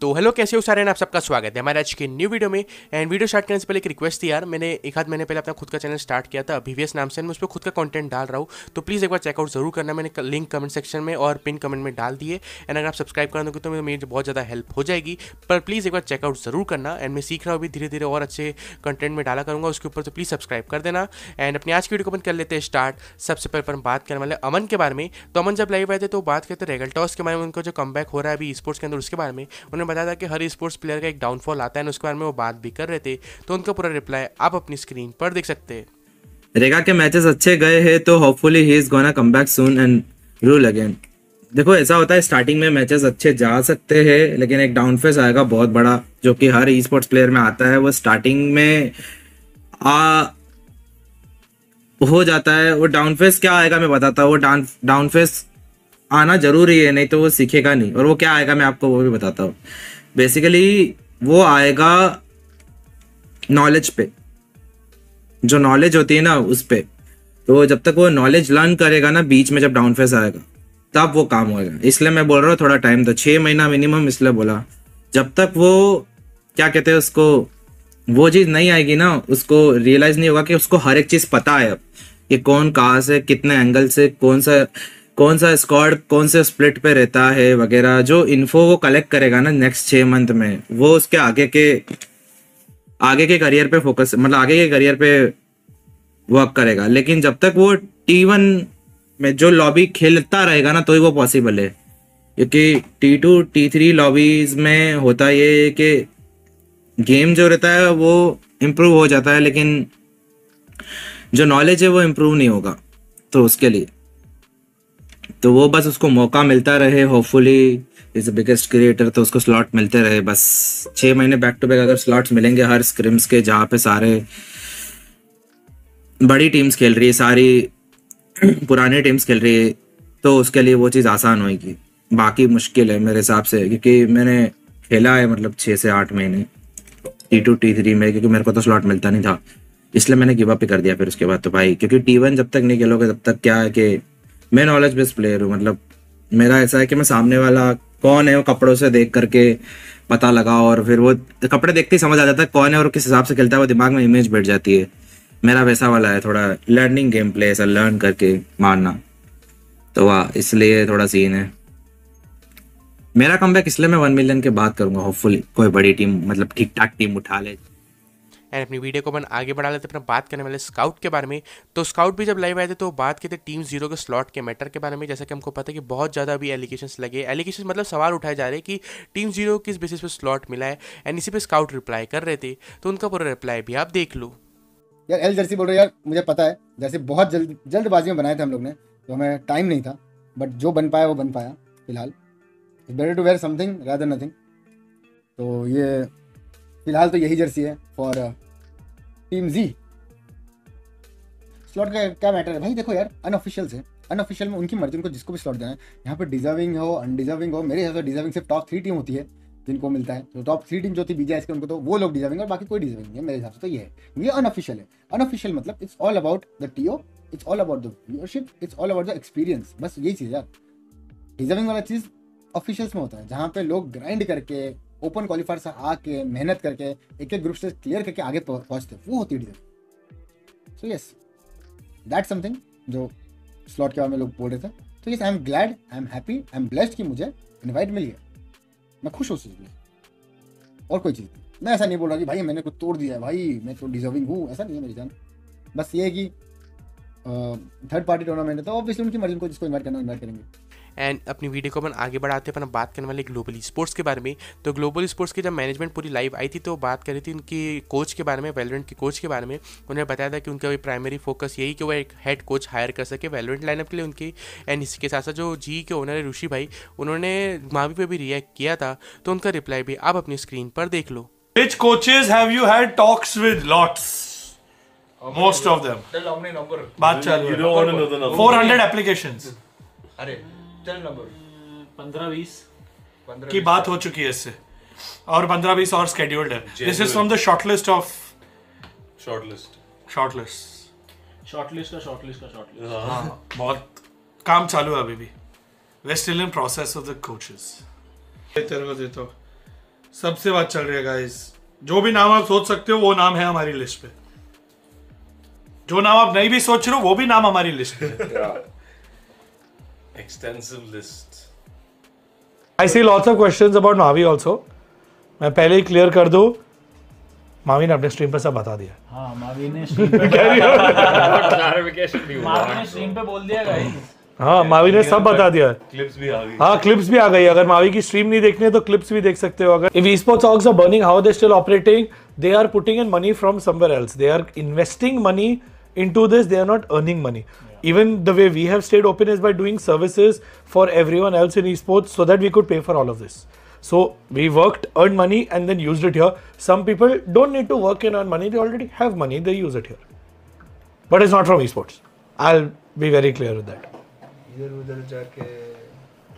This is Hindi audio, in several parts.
तो हेलो कैसे हो सारे? आप सबका स्वागत है हमारे आज के न्यू वीडियो में। एंड वीडियो स्टार्ट करने से पहले एक रिक्वेस्ट थी यार, मैंने एक आध महीने पहले अपना खुद का चैनल स्टार्ट किया था बीवीएस नाम से, मैं उस पर खुद का कंटेंट डाल रहा हूँ। तो प्लीज़ एक बार चेकआउट ज़रूर करना, मैंने लिंक कमेंट सेक्शन में और पिन कमेंट में डाल दिए। एंड अगर आप सब्सक्राइब कर दोगे तो मेरी बहुत ज़्यादा हेल्प हो जाएगी। पर प्लीज़ एक बार चेकआउट ज़रूर करना। एंड मैं सीख रहा हूँ अभी धीरे धीरे और अच्छे कंटेंट में डाला करूँगा, उसके ऊपर तो प्लीज़ सब्सक्राइब कर देना। एंड अपनी आज की वीडियो को अपन कर लेते हैं स्टार्ट सबसे पहले पर बात करने वाले अमन के बारे में। तो अमन जब लाइव आए थे तो बात करते रेगल टॉस के बारे में, उनका जो कम हो रहा है अभी स्पोर्ट्स के अंदर, उसके बारे में। उन्होंने बताया था कि हर स्पोर्ट्स प्लेयर का एक डाउनफॉल आता है उसके बारे में वो बात भी कर रहे थे तो उनका पूरा रिप्लाई आप अपनी स्क्रीन पर देख सकते हैं। रेगा के मैचेस अच्छे गए हैं तो hopefully he is gonna come back soon and rule again देखो, ऐसा होता है स्टार्टिंग में मैचेस अच्छे जा सकते हैं, लेकिन एक डाउन फेस आएगा बहुत बड़ा, जो कि हर ई स्पोर्ट्स प्लेयर में आता है, वो स्टार्टिंग में आ, हो जाता है, वो डाउन फेस क्या आएगा मैं बताता हूँ, वो डाउन डाउन फेस आना ज़रूरी है, नहीं तो वो सीखेगा नहीं। और वो क्या आएगा, मैं आपको वो भी बताता हूँ। बेसिकली वो आएगा नॉलेज पे। जो नॉलेज होती है ना, उस पे। तो जब तक वो नॉलेज लर्न करेगा ना, बीच में जब डाउन फेस आएगा, तब वो काम होएगा। इसलिए मैं बोल रहा हूँ, थोड़ा टाइम तो छह महीना मिनिमम इसलिए बोला। जब तक वो, क्या कहते हैं उसको, वो चीज़ नहीं आएगी ना, उसको रियलाइज़ नहीं होगा कि उसको हर एक चीज़ पता है अब। कि कौन कहाँ से, कितने एंगल से, कौन सा कौन सा स्क्वाड कौन से स्प्लिट पे रहता है वगैरह, जो इन्फो वो कलेक्ट करेगा ना नेक्स्ट छः मंथ में, वो उसके आगे के आगे के करियर पे फोकस मतलब आगे के करियर पे वर्क करेगा। लेकिन जब तक वो टी वन में जो लॉबी खेलता रहेगा ना तो ही वो पॉसिबल है। क्योंकि T two T three lobbies में होता ये कि गेम जो रहता है, वो इम्प्रूव हो जाता है, लेकिन जो नॉलेज है वो इम्प्रूव नहीं होगा तो उसके लिए। तो वो बस उसको मौका मिलता रहे hopefully is the biggest creator तो उसको स्लॉट मिलते रहे, बस। छः महीने बैक टू बैक अगर स्लॉट्स मिलेंगे हर स्क्रिम्स के, जहाँ पे सारे बड़ी टीम्स खेल रही है, सारी पुरानी टीम्स खेल रही है तो उसके लिए वो चीज़ आसान होगी बाकी मुश्किल है मेरे हिसाब से, क्योंकि मैंने खेला है मतलब छः से आठ महीने टी टू टी थ्री में, क्योंकि मेरे को तो स्लॉट मिलता नहीं था। इसलिए मैंने गिव अप कर दिया फिर उसके बाद तो भाई, क्योंकि टी वन जब तक नहीं खेलोगे, तब तक क्या है कि मैं नॉलेज बेस्ड प्लेयर हूँ मतलब मेरा ऐसा है कि मैं सामने वाला कौन है वो कपड़ों से देख करके पता लगा और फिर वो कपड़े देखते ही समझ आ जाता है कौन है और किस हिसाब से खेलता है, वो दिमाग में इमेज बैठ जाती है। मेरा वैसा वाला है, थोड़ा लर्निंग गेम प्ले ऐसा लर्न करके मारना। तो वाह, इसलिए थोड़ा सीन है। मेरा कम इसलिए मैं वन मिलियन के बात करूँगा होपफुली कोई बड़ी टीम मतलब ठीक ठाक टीम उठा ले। एंड अपनी वीडियो को अपन आगे बढ़ा लेते अपना बात करने वाले स्काउट के बारे में। तो स्काउट भी जब लाइव आए थे तो बात की थी टीम ज़ीरो के स्लॉट के मैटर के बारे में। जैसा कि हमको पता है कि बहुत ज़्यादा अभी एलिगेशन लगे। एलिगेशन मतलब सवाल उठाए जा रहे हैं कि टीम ज़ीरो किस बेसिस पे स्लॉट मिला है एंड इसी पे स्काउट रिप्लाई कर रहे थे। तो उनका पूरा रिप्लाई भी आप देख लो। यार एल जर्सी बोल रहे यार, मुझे पता है जैसे बहुत जल्द, जल्दबाजी में बनाए थे हम लोग ने तो हमें टाइम नहीं था बट जो बन पाया, वो बन पाया, फ़िलहाल। Better to where something rather nothing तो ये फ़िलहाल तो यही जर्सी है फॉर टीम जी स्लॉट का क्या मैटर है? भाई देखो यार अनऑफिशियल से अनऑफिशियल में उनकी मर्ज़ी, उनको जिसको भी स्लॉट देना है। यहाँ पे डिजर्विंग हो अनडिजर्विंग हो, मेरे हिसाब से डिजर्विंग सिर्फ़ टॉप थ्री टीम होती है, जिनको मिलता है। तो टॉप थ्री टीम जो थी बीजे के उनको तो वो लोग डिजर्विंग और बाकी कोई डिजर्विंग नहीं है, मेरे हिसाब से तो ये है। ये अनऑफिशियल है। अनऑफिशियल मतलब it's all about the TO it's all about the viewership it's all about the experience बस यही चीज़ यार। डिजर्विंग वाला चीज़ ऑफिशियल्स में होता है, जहाँ पे लोग ग्राइंड करके ओपन क्वालिफायर से आके मेहनत करके, एक एक ग्रुप से क्लियर करके आगे पहुँचते वो होती है सो यस दैट समथिंग जो स्लॉट के बारे में लोग बोल रहे थे। तो yes I am glad I am happy I am blessed कि मुझे इन्वाइट मिल गया मैं खुश हूँ उस चीज़ में। और कोई चीज़ नहीं। मैं ऐसा नहीं बोल रहा कि भाई मैंने कुछ तोड़ दिया है, भाई मैं तो डिजर्विंग हूँ। ऐसा नहीं है मेरी जान। बस ये है कि थर्ड पार्टी टूर्नामेंट है तो ऑब्वियसली उनकी मर्ज़ी को जिसको इन्वाइट करना इन्वाइट करेंगे। एंड अपनी वीडियो को अपन आगे बढ़ाते अपन बात करने वाले ग्लोबल स्पोर्ट्स के बारे में तो ग्लोबल स्पोर्ट्स की जब मैनेजमेंट पूरी लाइव आई थी तो बात करी थी उनकी कोच के बारे में वेलवेंट के कोच के बारे में उन्हें बताया था कि उनका प्राइमरी फोकस यही कि वो एक हेड कोच हायर कर सके वेलवेंट लाइनअप के लिए उनकी एंड इसके साथ साथ जो जी के ओनर है ऋषि भाई उन्होंने मावी पे भी रिएक्ट किया था तो उनका रिप्लाई भी आप अपनी स्क्रीन पर देख लो Which coaches have you had talks with? Lots. Okay. Most of them. Tell how many number. बात चालू You don't want to know the number. 400 applications अरे चल नंबर पंद्रह बीस। की बात हो। चुकी है इससे। और 15 20 और स्केड्यूल्ड है। This is from the short list of shortlist short list shortlist का शॉर्टलिस्ट का शॉर्टलिस्ट हाँ। बहुत काम चालू है अभी भी। We still in process of the coaches तेरे को देता हूँ। सबसे बात चल रही है गाइस जो भी नाम आप सोच सकते हो वो नाम है हमारी लिस्ट पे। जो नाम आप नहीं भी सोच रहे हो वो भी नाम हमारी लिस्ट पे है। Extensive list. I see lots of questions about Mavi also मैं पहले ही क्लियर कर दूँ मावी ने अपने स्ट्रीम पर सब बता दिया। हाँ मावी ने स्ट्रीम पे क्लैरिफिकेशन भी मावी ने स्ट्रीम पे बोल दिया गाइस हाँ मावी ने सब बता दिया। Clips भी आ गई. हाँ क्लिप्स भी आ गई। अगर मावी की स्ट्रीम नहीं देखनी है तो क्लिप्स भी देख सकते हो। अगर if esports orgs are burning how they still operating they are putting in money from somewhere else they are investing money into this. They are not earning money. Even the way we have stayed open is by doing services for everyone else in esports so that we could pay for all of this. So we worked earned money and then used it here. Some people don't need to work and earn money. They already have money. They use it here. But it's not from esports. I'll be very clear with that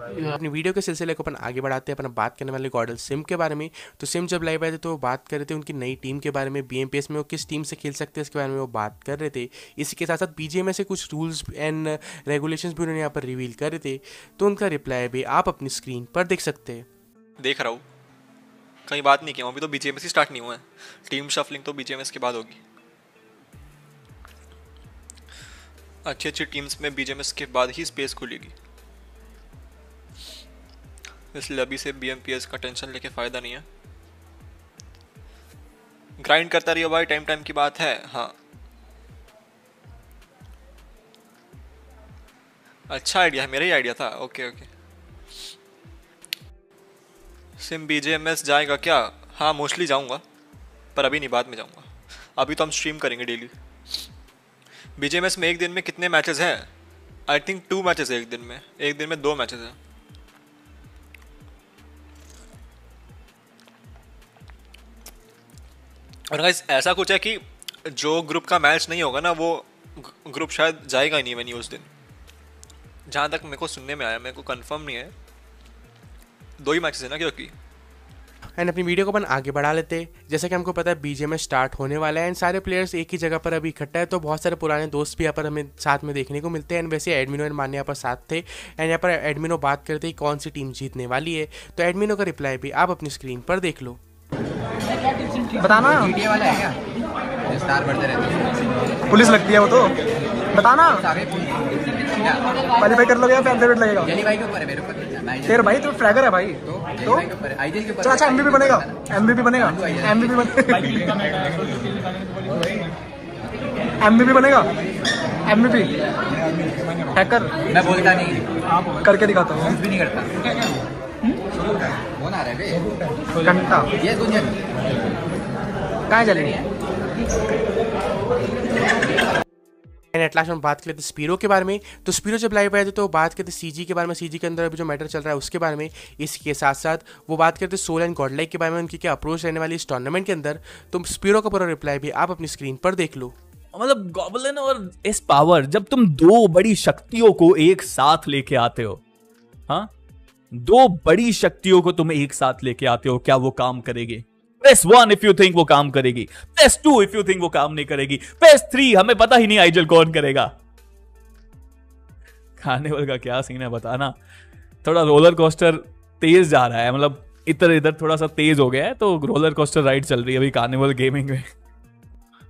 अपनी वीडियो के सिलसिले को अपन आगे बढ़ाते हैं, अपन बात करने वाले गॉडल सिम के बारे में। तो सिम जब लाइव आए थे तो वो बात कर रहे थे उनकी नई टीम के बारे में बीएमपीएस में, वो किस टीम से खेल सकते हैं, इसके बारे में वो बात कर रहे थे। इसी के साथ साथ बी से कुछ रूल्स एंड रेगुलेशन भी उन्होंने यहाँ पर रिवील कर रहे थे। तो उनका रिप्लाई भी आप अपनी स्क्रीन पर देख सकते हैं। देख रहा हूँ। कहीं बात नहीं की अभी तो बीजेएमएस ही स्टार्ट नहीं हुआ है। टीम शफलिंग तो बीजेएमएस के बाद होगी। अच्छी अच्छी टीम्स में बीजेएमएस के बाद ही स्पेस खुलेगी। इसलिए अभी से बीएमपीएस का टेंशन लेके फ़ायदा नहीं है। ग्राइंड करता रहिए भाई टाइम टाइम की बात है हाँ। अच्छा आइडिया है, मेरा ही आइडिया था ओके ओके सिम बीजेएमएस जाएगा क्या? हाँ मोस्टली जाऊँगा, पर अभी नहीं, बाद में जाऊँगा। अभी तो हम स्ट्रीम करेंगे डेली बीजेएमएस में एक दिन में कितने मैचेस हैं? आई थिंक टू मैचेस है एक दिन में, एक दिन में दो मैचेस हैं। और गाइस ऐसा कुछ है कि जो ग्रुप का मैच नहीं होगा ना, वो ग्रुप शायद जाएगा ही नहीं वेन्यू उस दिन। जहाँ तक मेरे को सुनने में आया, मेरे को कंफर्म नहीं है। दो ही मैचेस है ना क्योंकि एंड अपनी वीडियो को अपन आगे बढ़ा लेते जैसे कि हमको पता है बीजे में स्टार्ट होने वाला है एंड सारे प्लेयर्स एक ही जगह पर अभी इकट्ठा है तो बहुत सारे पुराने दोस्त भी यहाँ पर हमें साथ में देखने को मिलते हैं। एंड वैसे एडमिनो एंड मान्य यहाँ पर साथ थे। एंड यहाँ पर एडमिनो बात करते कौन सी टीम जीतने वाली है। तो एडमिनो का रिप्लाई भी आप अपनी स्क्रीन पर देख लो। बताना। वाला है क्या? स्टार बढ़ते रहते पुलिस लगती है वो तो। बताना। क्वालीफाई कर लोगे या फ़ैन फेवरेट लगेगा? है तेरे भाई तो फ्रैगर है भाई। तो तो? ऊपर अच्छा एमबीपी बनेगा। एमबीपी बनेगा। एमबीपी बनेगा? एमबीपी बनेगा एमबीपी हैकर मैं बोलता नहीं। करके दिखाता हूँ। भी नहीं करता। कौन आ रहा है बे। घंटा। ये। कहाँ चलेगी एंड एट लास्ट हम बात करते स्पीरो के बारे में। तो स्पीरो जब लाइव आए थे तो बात करते सीजी के बारे में। सीजी के अंदर अभी जो मैटर चल रहा है उसके बारे में इसके साथ साथ वो बात करते सोल एंड गॉडलाइक के बारे में उनकी क्या अप्रोच रहने वाली इस टूर्नामेंट के अंदर। तो स्पीरो का पूरा रिप्लाई भी आप अपनी स्क्रीन पर देख लो। मतलब गॉबलिन और इस पावर जब तुम दो बड़ी शक्तियों को एक साथ लेके आते हो हाँ? दो बड़ी शक्तियों को तुम एक साथ लेके आते हो क्या वो काम करेगी? Press one if you think वो काम करेगी। Press two if you think वो काम नहीं करेगी। प्रेस थ्री हमें पता ही नहीं आइजल कौन करेगा। खाने वाले का क्या सीन है बताना। थोड़ा रोलर कोस्टर तेज जा रहा है मतलब इधर इधर थोड़ा सा तेज हो गया है तो रोलर कोस्टर राइड चल रही है अभी कार्निवल गेमिंग में।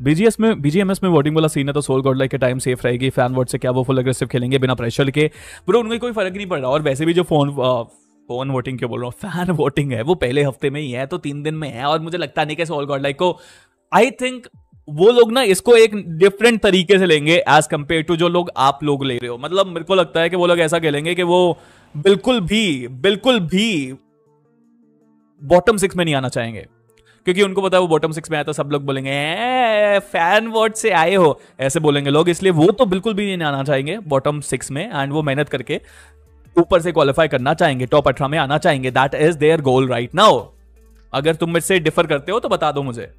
बीजीएस में बीजीएमएस में वोटिंग वाला सीन है तो सोल गॉड लाइक के टाइम सेफ़ रहेगी। फ़ैन वोट से क्या वो फुल अग्रेसिव खेलेंगे बिना प्रेशर के। ब्रो उनको कोई फ़र्क नहीं पड़ रहा। और वैसे भी जो फ़ोन फ़ोन वोटिंग क्यों बोल रहा हूँ? फ़ैन वोटिंग है, वो पहले हफ़्ते में ही है तो तीन दिन में है, और मुझे लगता नहीं कि सोल गॉड लाइक को आई थिंक वो लोग ना इसको एक डिफरेंट तरीके से लेंगे एज कंपेयर टू जो लोग आप लोग ले रहे हो। मतलब मेरे को लगता है कि वो लोग ऐसा खेलेंगे कि वो बिल्कुल भी बिल्कुल भी बॉटम सिक्स में नहीं आना चाहेंगे। क्योंकि उनको पता है वो बॉटम सिक्स में आया तो सब लोग बोलेंगे फ़ैन वोट से आए हो। ऐसे बोलेंगे लोग, इसलिए वो तो बिल्कुल भी नहीं आना चाहेंगे बॉटम सिक्स में एंड वो मेहनत करके। ऊपर से क्वालिफाई करना चाहेंगे टॉप अठारह में आना चाहेंगे that is their goal right now अगर तुम मुझसे डिफर करते हो तो बता दो मुझे।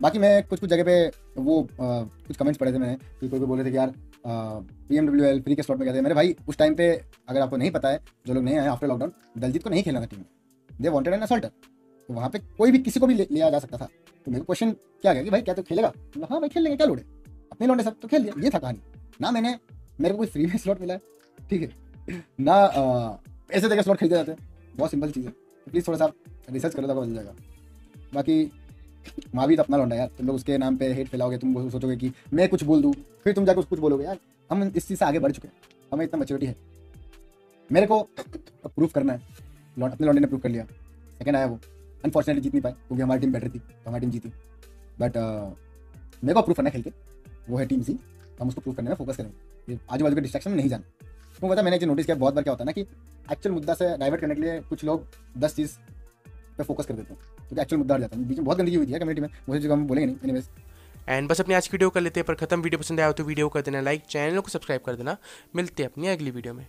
बाकी मैं कुछ कुछ जगह पे वो आ, कुछ कमेंट्स पढ़े थे मैंने कि कोई कोई बोले थे कि यार P M W L free के स्लॉट में गए थे। मेरे भाई उस टाइम पे अगर आपको नहीं पता है जो लोग नहीं आए आफ्टर लॉकडाउन दलजीत को नहीं खेलना था team they wanted an assaulter तो वहाँ पे कोई भी किसी को भी लिया जा सकता था। तो मेरे क्वेश्चन क्या गया कि भाई क्या तो खेलेगा? हाँ भाई खेल लेंगे क्या लोड अपने लौंडे सब तो खेल लिया ये था कहानी। ना मैंने मेरे को कोई फ्री में स्लॉट मिला है। ठीक है। ना ऐसे देखे स्लॉट खरीदे जाते हैं। बहुत सिंपल चीज़ है। प्लीज़ थोड़ा सा रिसर्च करो तो मिल जाएगा। बाकी माँ भी तो अपना लौंडा यार। तुम लोग उसके नाम पे हेट फैलाओगे, तुम सोचोगे कि मैं कुछ बोल दूँ। फिर तुम जाकर कुछ बोलोगे, यार, हम इस चीज़ से आगे बढ़ चुके हैं। हमें इतना मेच्योरिटी है। मेरे को प्रूफ करना है। लौंड अपने लौंडे ने प्रूफ कर लिया। सेकंड आया वो। अनफॉर्चुनेटली जीत नहीं पाए, क्योंकि हमारी टीम बेटर थी। तो हमारी टीम जीती। बट मेरे को प्रूफ करना खेल के। वो है टीम सी हम उसको प्रूफ करने में फोकस करेंगे। आजू बाजू के डिस्ट्रैक्शन में नहीं जाना। तो पता मैंने नोटिस किया, बहुत बार क्या होता है ना कि एक्चुअल मुद्दा से डाइवर्ट करने के लिए कुछ लोग दस चीज़ पे फोकस कर देते हैं। क्योंकि एक्चुअल मुद्दा आ जाता है। बीच में बहुत गंदगी हुई है कम्युनिटी में मुझे जो हम बोलेंगे नहीं एनीवेज एंड बस अपनी आज की वीडियो कर लेते हैं, पर खत्म। वीडियो पसंद आया तो वीडियो कर देना लाइक चैनल को सब्सक्राइब कर देना। मिलते हैं अपनी अगली वीडियो में।